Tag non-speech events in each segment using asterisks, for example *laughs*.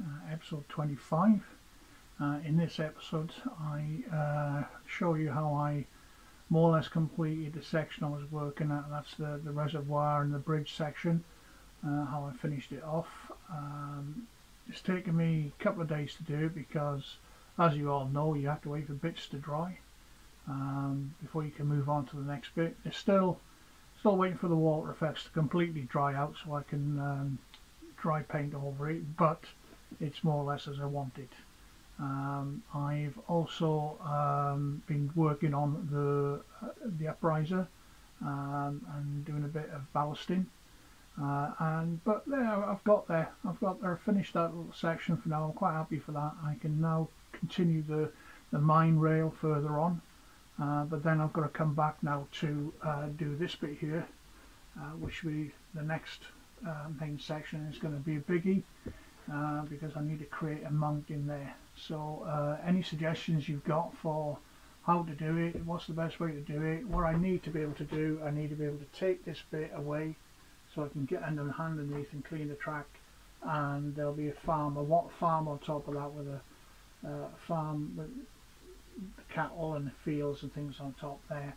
Uh, episode 25. Uh, in this episode I uh, show you how I more or less completed the section I was working at, that's the, the reservoir and the bridge section, uh, how I finished it off. Um, it's taken me a couple of days to do it because as you all know you have to wait for bits to dry um, before you can move on to the next bit. It's still still waiting for the water effects to completely dry out so I can um, dry paint over it but it's more or less as I want it. Um, I've also um, been working on the uh, the upriser um, and doing a bit of ballasting. Uh, and but there I've got there. I've got there. Finished that little section for now. I'm quite happy for that. I can now continue the the mine rail further on. Uh, but then I've got to come back now to uh, do this bit here uh, which be the next uh, main section is going to be a biggie uh, because I need to create a mount in there. So uh, any suggestions you've got for how to do it what's the best way to do it what I need to be able to do I need to be able to take this bit away so I can get under underneath and clean the track and there'll be a farm a what farm on top of that with a uh, farm with cattle and fields and things on top there?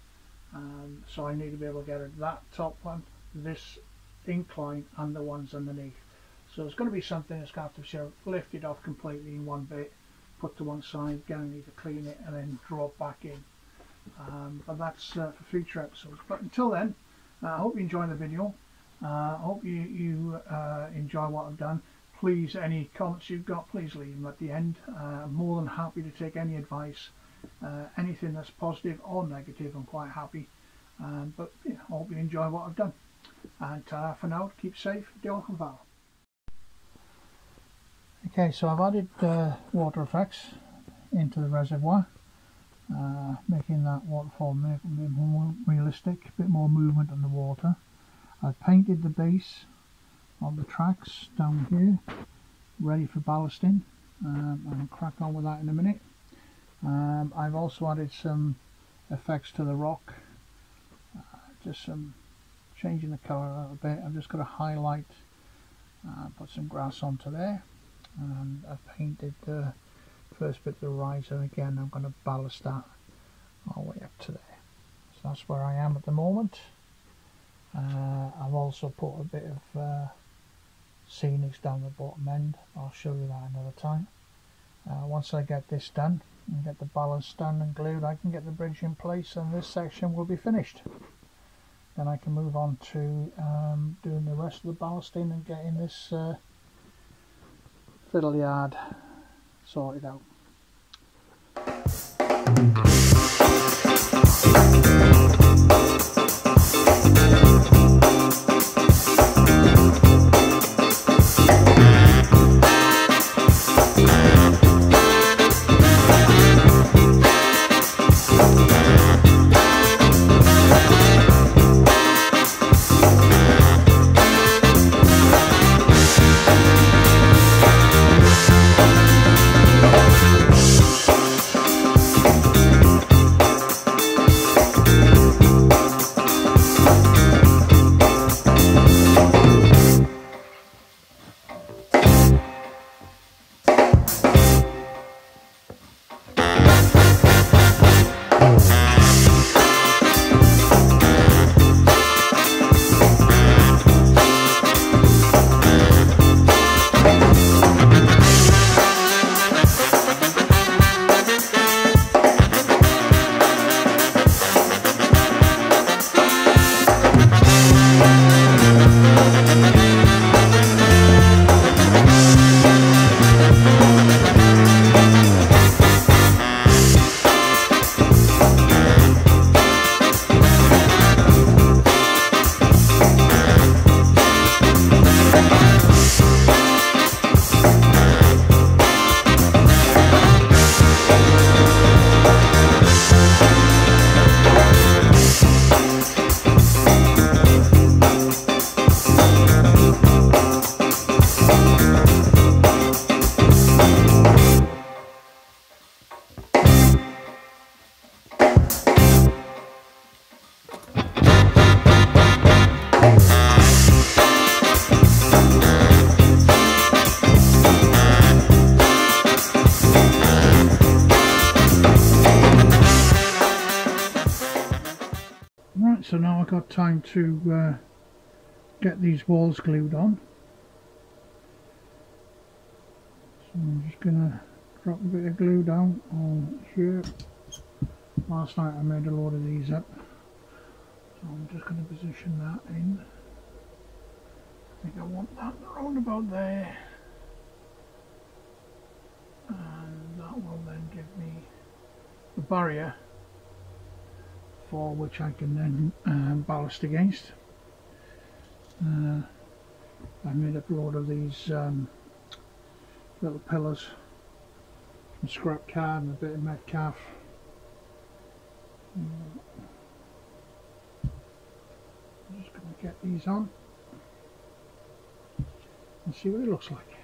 Um, so I need to be able to get that top one this incline and the ones underneath so it's going to be something that's going to have to be lifted off completely in one bit put to one side going to need to clean it and then drop back in. Um, but that's uh, for future episodes. But until then uh, I hope you enjoy the video. Uh, I hope you, you uh, enjoy what I've done. Please any comments you've got please leave them at the end. Uh, I'm more than happy to take any advice uh, anything that's positive or negative. I'm quite happy. Um, but yeah, I hope you enjoy what I've done. And uh, for now. Keep safe. Diolch fawr okay so I've added uh, water effects into the reservoir uh, making that waterfall a bit more realistic a bit more movement in the water. I've painted the base of the tracks down here ready for ballasting. Um, I'll crack on with that in a minute. Um, I've also added some effects to the rock. Uh, just some changing the color a little bit. I've just got to highlight uh, put some grass onto there and I've painted the first bit of the riser again. I'm going to ballast that all the way up to there. So that's where I am at the moment. Uh, I've also put a bit of uh, scenics down the bottom end. I'll show you that another time. Uh, once I get this done and get the ballast done and glued I can get the bridge in place and this section will be finished. Then I can move on to um, doing the rest of the ballasting and getting this uh, fiddle yard sorted out got time to uh, get these walls glued on. So I'm just gonna drop a bit of glue down on here. Last night I made a load of these up. So I'm just going to position that in. I think I want that around about there. And that will then give me the barrier for which I can then um, ballast against. Uh, I made up a load of these um, little pillars from scrap card and a bit of Metcalfe. I'm just going to get these on and see what it looks like.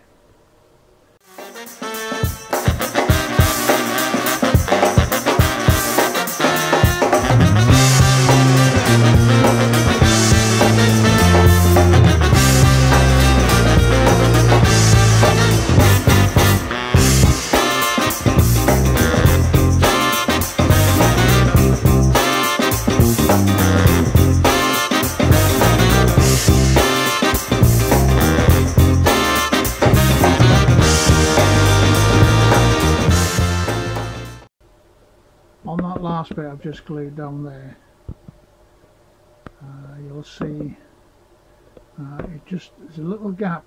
Just glued down there. Uh, you'll see uh, it just there's a little gap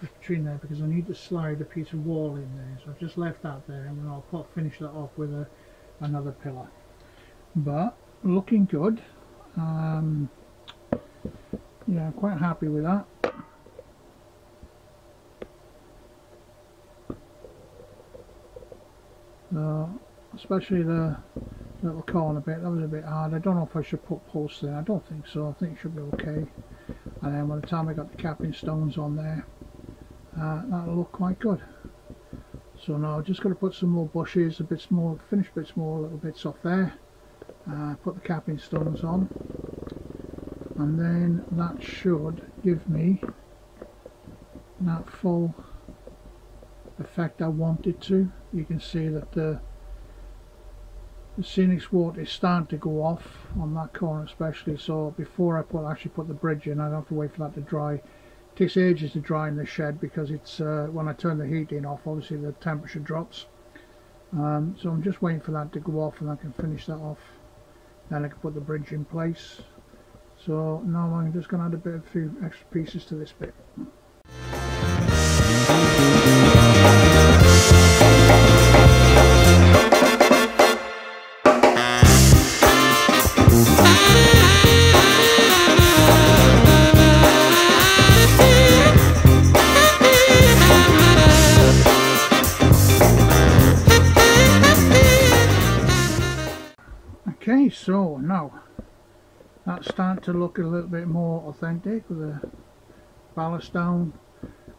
between there because I need to slide a piece of wall in there. So I've just left that there and then I'll put, finish that off with a, another pillar. But looking good. Um, yeah I'm quite happy with that. Uh, especially the little corner bit, that was a bit hard. I don't know if I should put posts there, I don't think so, I think it should be okay. And then by the time I got the capping stones on there, uh, that'll look quite good. So now I'm just going to put some more bushes, a bit more, finish bits more, little bits off there. Uh, put the capping stones on. And then that should give me that full effect I wanted to. You can see that the the scenic sward is starting to go off on that corner especially so before I put actually put the bridge in I don't have to wait for that to dry. It takes ages to dry in the shed because it's uh, when I turn the heating off obviously the temperature drops. Um, so I'm just waiting for that to go off and I can finish that off. Then I can put the bridge in place. So now I'm just going to add a bit of few extra pieces to this bit so now that's starting to look a little bit more authentic with the ballast down.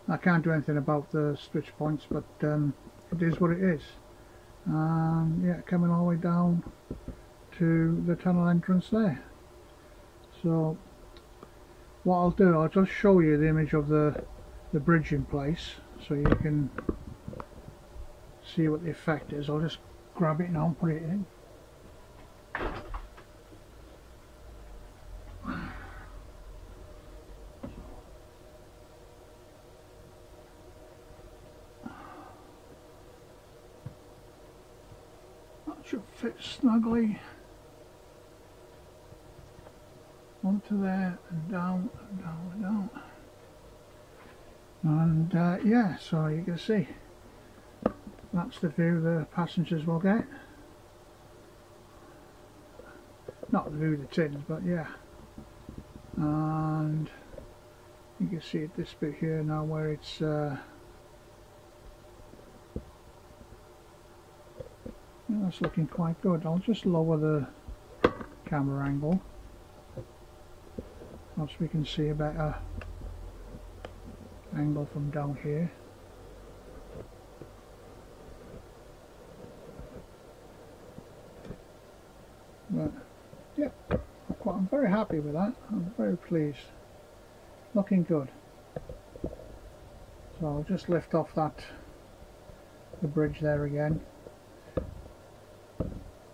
I can't do anything about the stitch points, but um, it is what it is. And yeah, coming all the way down to the tunnel entrance there. So what I'll do, I'll just show you the image of the the bridge in place, so you can see what the effect is. I'll just grab it now and put it in. Should fit snugly onto there and down and down and down. And uh, yeah so you can see. That's the view the passengers will get. Not the view of the tins but yeah. And you can see this bit here now where it's uh, that's looking quite good. I'll just lower the camera angle so we can see a better angle from down here. But yeah, I'm, quite, I'm very happy with that. I'm very pleased. Looking good. So I'll just lift off that the bridge there again.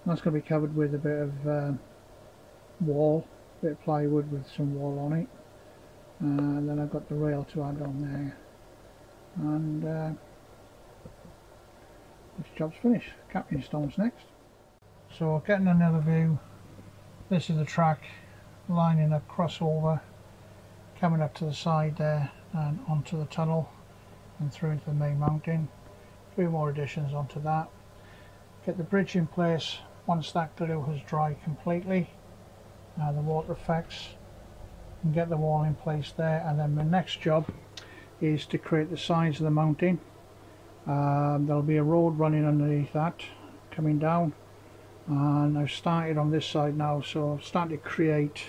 That's going to be covered with a bit of uh, wall, bit of plywood with some wall on it. Uh, and then I've got the rail to add on there. And uh, this job's finished. capping stones next. So getting another view. This is the track lining a crossover coming up to the side there and onto the tunnel and through into the main mountain. Three more additions onto that. Get the bridge in place once that glue has dried completely. Uh, the water effects. And get the wall in place there. And then the next job is to create the sides of the mountain. Um, there'll be a road running underneath that coming down. And I've started on this side now. So I've started to create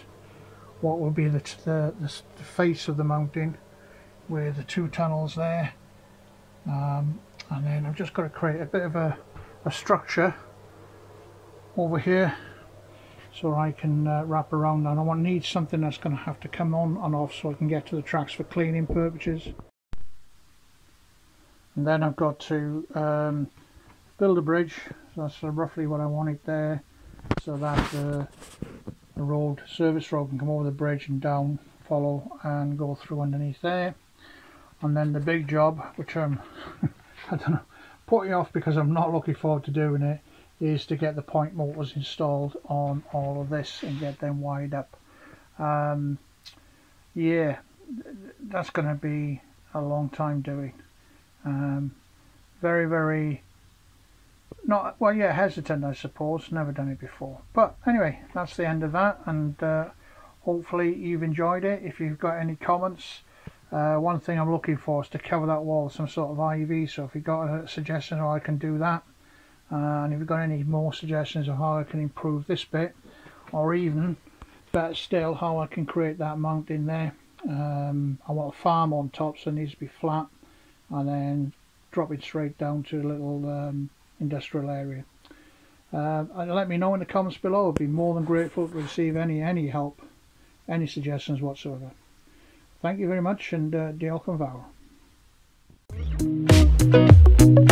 what will be the, the, the, the face of the mountain with the two tunnels there. Um, and then I've just got to create a bit of a, a structure over here so I can uh, wrap around and I want need something that's going to have to come on and off so I can get to the tracks for cleaning purposes. And then I've got to um, build a bridge. That's roughly what I want it there so that uh, the road service road can come over the bridge and down follow and go through underneath there. And then the big job which I'm *laughs* I don't know putting off because I'm not looking forward to doing it is to get the point motors installed on all of this and get them wired up. Um, yeah that's going to be a long time doing. Um, very very not well yeah hesitant I suppose. Never done it before. But anyway that's the end of that. And uh, hopefully you've enjoyed it. If you've got any comments uh, one thing I'm looking for is to cover that wall with some sort of IV so if you've got a suggestion how I can do that and if you've got any more suggestions of how I can improve this bit or even better still how I can create that mount in there um, I want a farm on top so it needs to be flat and then drop it straight down to a little um, industrial area. Uh, let me know in the comments below. I'd be more than grateful to receive any any help any suggestions whatsoever. Thank you very much and uh, diolch yn